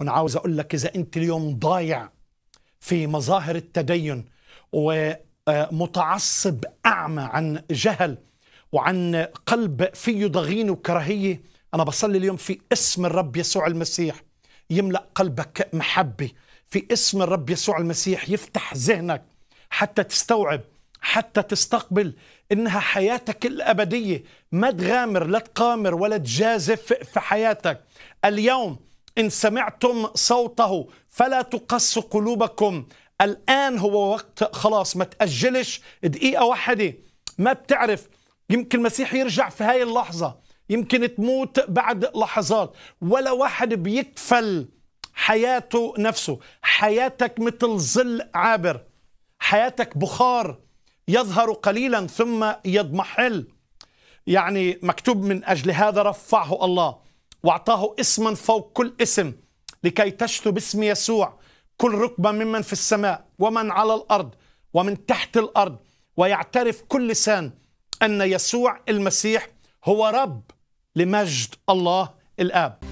وأنا عاوز أقول لك اذا انت اليوم ضايع في مظاهر التدين ومتعصب اعمى عن جهل وعن قلب فيه ضغين وكراهية أنا بصلي اليوم في اسم الرب يسوع المسيح. يملأ قلبك محبة. في اسم الرب يسوع المسيح يفتح ذهنك حتى تستوعب حتى تستقبل إنها حياتك الأبدية. ما تغامر لا تقامر ولا تجازف في حياتك. اليوم إن سمعتم صوته فلا تقص قلوبكم. الآن هو وقت خلاص ما تأجلش. دقيقة واحدة. ما بتعرف يمكن المسيح يرجع في هاي اللحظة. يمكن تموت بعد لحظات. ولا واحد بيكفل حياته نفسه. حياتك مثل ظل عابر. حياتك بخار. يظهر قليلا ثم يضمحل. يعني مكتوب من أجل هذا رفعه الله. واعطاه اسما فوق كل اسم لكي تشتو باسم يسوع. كل ركبة ممن في السماء ومن على الأرض ومن تحت الأرض ويعترف كل لسان أن يسوع المسيح هو رب لمجد الله الآب.